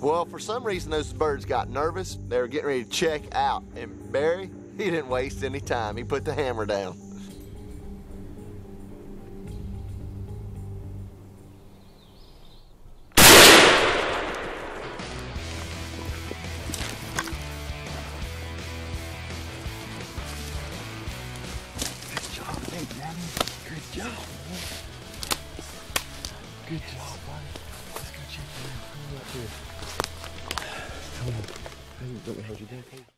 Well, for some reason, those birds got nervous. They were getting ready to check out. And Barry, he didn't waste any time. He put the hammer down. Good job. Good job. Good job, buddy. Let's go check out. Up here. Come on. Hey, let me hold you down.